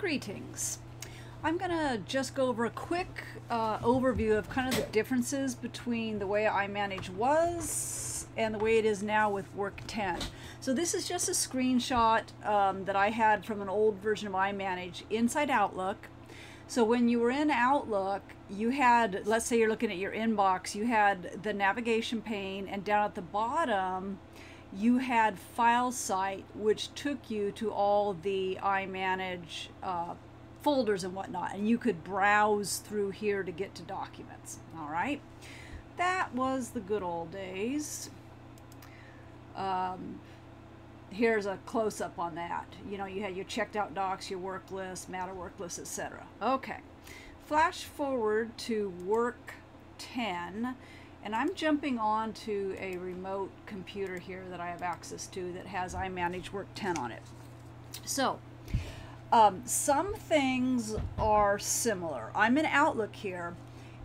Greetings. I'm going to just go over a quick uh, overview of kind of the differences between the way iManage was and the way it is now with Work 10. So this is just a screenshot um, that I had from an old version of iManage inside Outlook. So when you were in Outlook, you had, let's say you're looking at your inbox, you had the navigation pane and down at the bottom, you had FileSite, which took you to all the iManage uh, folders and whatnot, and you could browse through here to get to documents. All right, that was the good old days. Um, here's a close-up on that. You know, you had your checked out docs, your work list, matter work list, etc. Okay, flash forward to work 10 and I'm jumping on to a remote computer here that I have access to that has iManage Work 10 on it. So, um, some things are similar. I'm in Outlook here,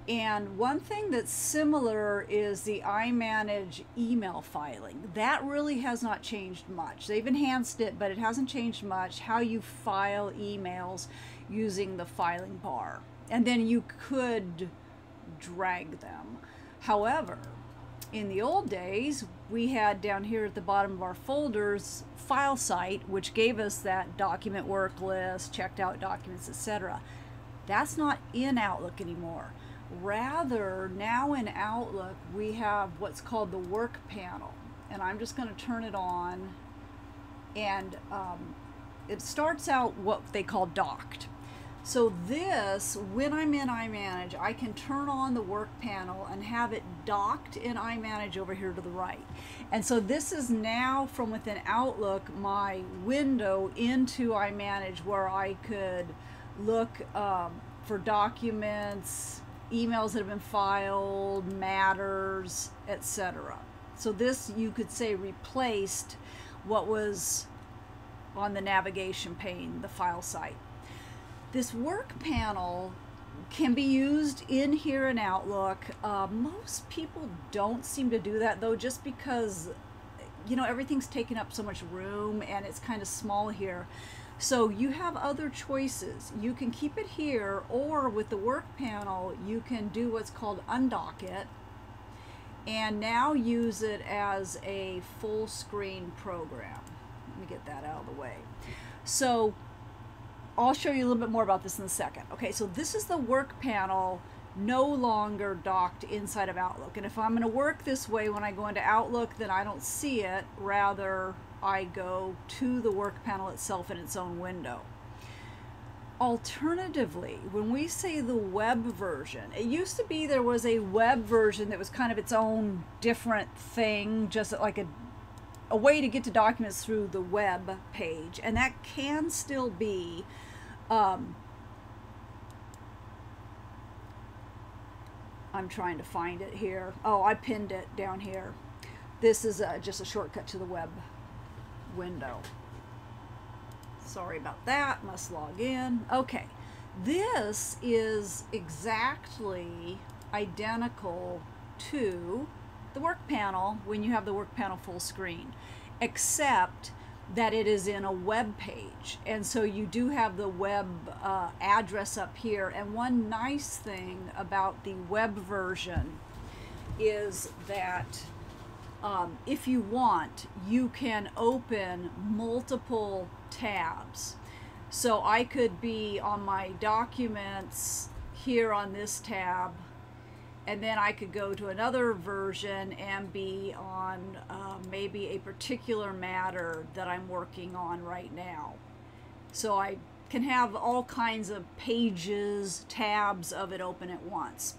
and one thing that's similar is the iManage email filing. That really has not changed much. They've enhanced it, but it hasn't changed much how you file emails using the filing bar. And then you could drag them. However, in the old days, we had down here at the bottom of our folders FileSite, which gave us that document work list, checked out documents, etc. That's not in Outlook anymore. Rather, now in Outlook, we have what's called the work panel. And I'm just going to turn it on. And um, it starts out what they call docked. So this, when I'm in iManage, I can turn on the work panel and have it docked in iManage over here to the right. And so this is now from within Outlook my window into iManage where I could look um, for documents, emails that have been filed, matters, etc. So this you could say replaced what was on the navigation pane, the FileSite. This work panel can be used in here in Outlook. Uh, most people don't seem to do that though, just because, you know, everything's taking up so much room and it's kind of small here. So you have other choices. You can keep it here or with the work panel, you can do what's called undock it and now use it as a full screen program. Let me get that out of the way. So I'll show you a little bit more about this in a second. Okay, so this is the work panel no longer docked inside of Outlook. And if I'm going to work this way when I go into Outlook, then I don't see it. Rather, I go to the work panel itself in its own window. Alternatively, when we say the web version, it used to be there was a web version that was kind of its own different thing, just like a a way to get to documents through the web page, and that can still be um, I'm trying to find it here. Oh, I pinned it down here. This is uh, just a shortcut to the web window. Sorry about that. Must log in. Okay. This is exactly identical to the work panel when you have the work panel full screen, except that it is in a web page. And so you do have the web uh, address up here. And one nice thing about the web version is that um, if you want, you can open multiple tabs. So I could be on my documents here on this tab and then I could go to another version and be on uh, maybe a particular matter that I'm working on right now. So I can have all kinds of pages, tabs of it open at once.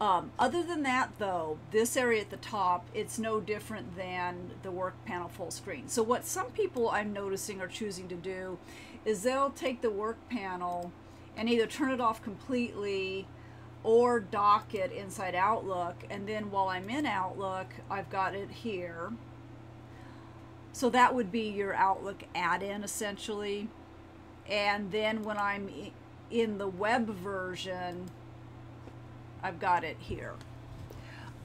Um, other than that though, this area at the top, it's no different than the work panel full screen. So what some people I'm noticing are choosing to do is they'll take the work panel and either turn it off completely or dock it inside Outlook. And then while I'm in Outlook, I've got it here. So that would be your Outlook add-in essentially. And then when I'm in the web version, I've got it here.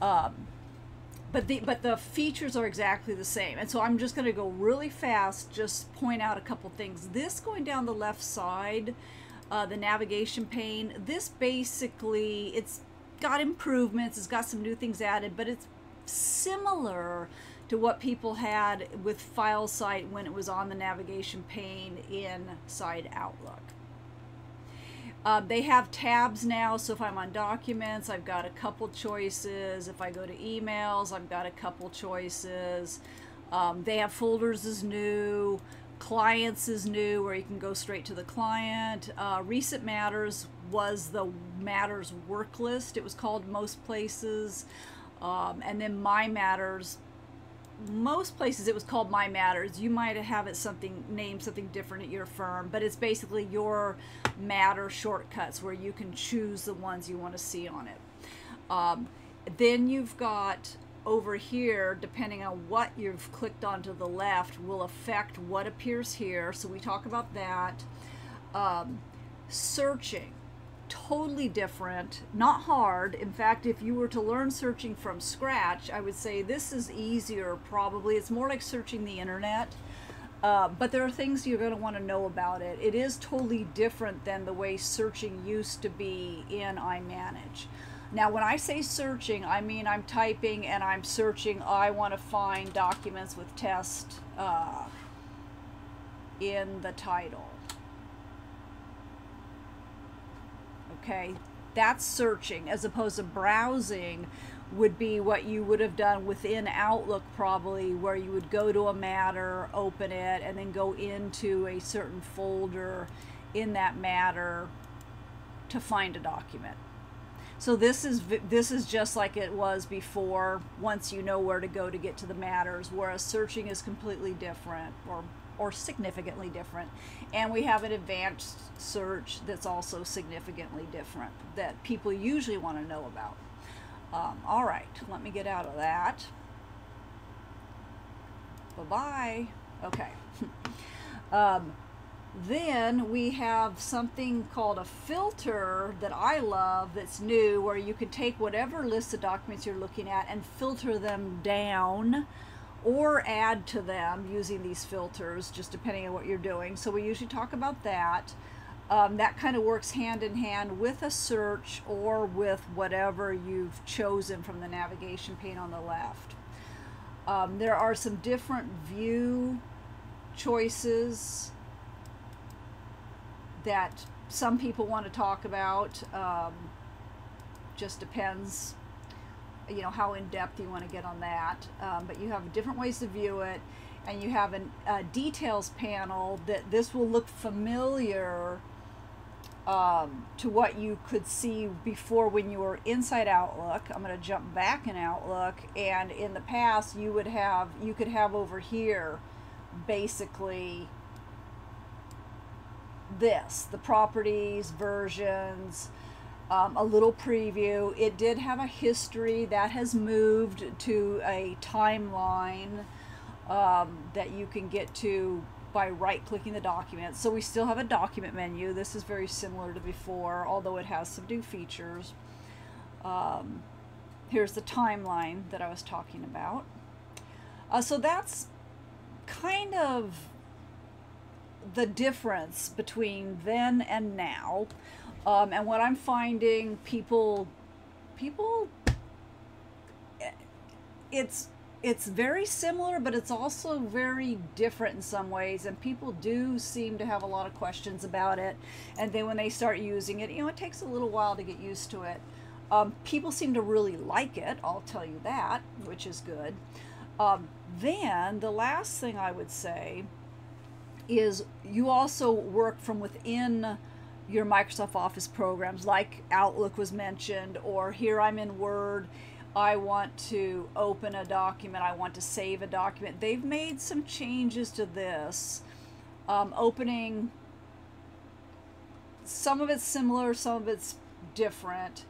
Um, but the but the features are exactly the same and so i'm just going to go really fast just point out a couple things this going down the left side uh, the navigation pane this basically it's got improvements it's got some new things added but it's similar to what people had with FileSite when it was on the navigation pane inside outlook uh, they have tabs now, so if I'm on documents, I've got a couple choices. If I go to emails, I've got a couple choices. Um, they have folders is new, clients is new, where you can go straight to the client. Uh, recent matters was the matters work list. It was called most places. Um, and then my matters most places it was called My Matters. You might have it something named something different at your firm, but it's basically your matter shortcuts where you can choose the ones you want to see on it. Um, then you've got over here, depending on what you've clicked on to the left, will affect what appears here. So we talk about that. Um, searching totally different, not hard. In fact, if you were to learn searching from scratch, I would say this is easier probably. It's more like searching the internet. Uh, but there are things you're going to want to know about it. It is totally different than the way searching used to be in iManage. Now, when I say searching, I mean I'm typing and I'm searching. I want to find documents with test uh, in the title. okay that's searching as opposed to browsing would be what you would have done within Outlook probably where you would go to a matter open it and then go into a certain folder in that matter to find a document so this is this is just like it was before once you know where to go to get to the matters whereas searching is completely different or or significantly different. And we have an advanced search that's also significantly different that people usually want to know about. Um, all right, let me get out of that. Bye-bye. Okay. um, then we have something called a filter that I love that's new where you can take whatever list of documents you're looking at and filter them down or add to them using these filters, just depending on what you're doing. So we usually talk about that. Um, that kind of works hand in hand with a search or with whatever you've chosen from the navigation pane on the left. Um, there are some different view choices that some people want to talk about. Um, just depends you know how in depth you want to get on that. Um, but you have different ways to view it, and you have an, a details panel that this will look familiar um, to what you could see before when you were inside Outlook. I'm going to jump back in Outlook, and in the past you would have you could have over here basically this the properties versions um, a little preview. It did have a history that has moved to a timeline um, that you can get to by right clicking the document. So we still have a document menu. This is very similar to before, although it has some new features. Um, here's the timeline that I was talking about. Uh, so that's kind of the difference between then and now. Um, and what I'm finding, people, people, it's it's very similar, but it's also very different in some ways. And people do seem to have a lot of questions about it. And then when they start using it, you know, it takes a little while to get used to it. Um, people seem to really like it, I'll tell you that, which is good. Um, then the last thing I would say is you also work from within your Microsoft Office programs, like Outlook was mentioned, or here I'm in Word. I want to open a document, I want to save a document. They've made some changes to this. Um, opening, some of it's similar, some of it's different.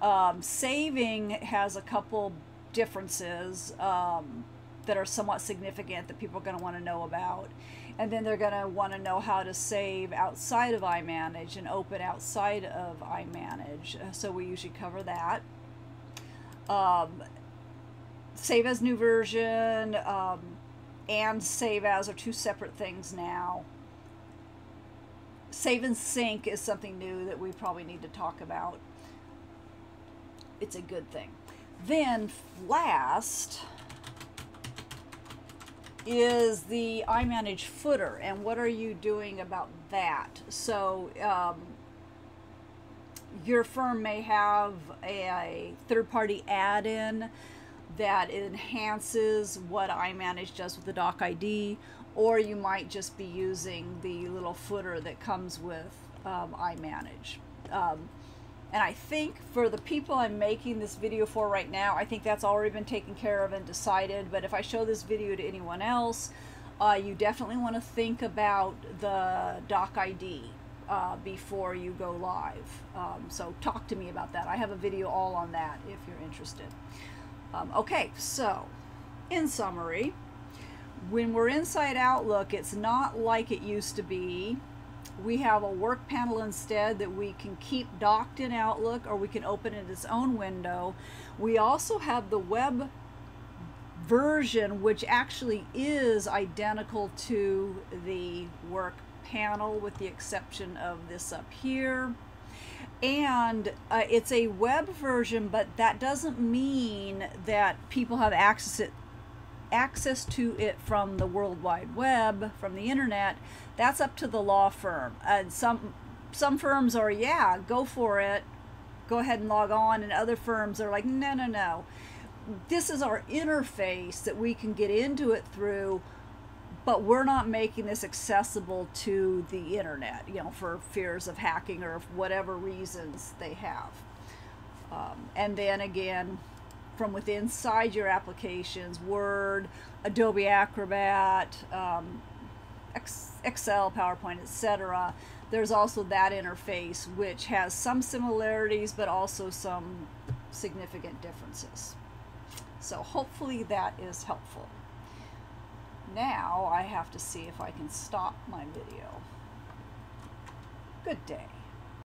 Um, saving has a couple differences um, that are somewhat significant that people are going to want to know about and then they're going to want to know how to save outside of iManage and open outside of iManage. Uh, so we usually cover that. Um, save as new version um, and save as are two separate things now. Save and sync is something new that we probably need to talk about. It's a good thing. Then last is the iManage footer and what are you doing about that? So um, your firm may have a third-party add-in that enhances what iManage does with the Doc ID, or you might just be using the little footer that comes with um, iManage. Um, and I think for the people I'm making this video for right now, I think that's already been taken care of and decided. But if I show this video to anyone else, uh, you definitely want to think about the Doc ID uh, before you go live. Um, so talk to me about that. I have a video all on that if you're interested. Um, okay, so in summary, when we're inside Outlook, it's not like it used to be. We have a work panel instead that we can keep docked in Outlook or we can open in its own window. We also have the web version which actually is identical to the work panel with the exception of this up here and uh, it's a web version but that doesn't mean that people have access access to it from the world wide web from the internet that's up to the law firm and some some firms are yeah go for it go ahead and log on and other firms are like no no no this is our interface that we can get into it through but we're not making this accessible to the internet, you know, for fears of hacking or whatever reasons they have. Um, and then again, from within inside your applications, Word, Adobe Acrobat, um, Excel, PowerPoint, etc. There's also that interface, which has some similarities, but also some significant differences. So hopefully that is helpful. Now I have to see if I can stop my video. Good day.